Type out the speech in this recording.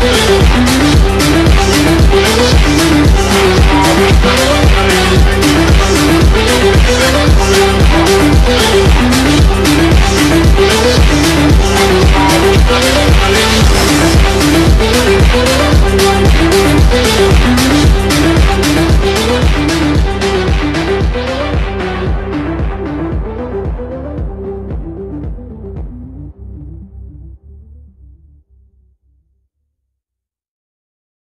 We'll be.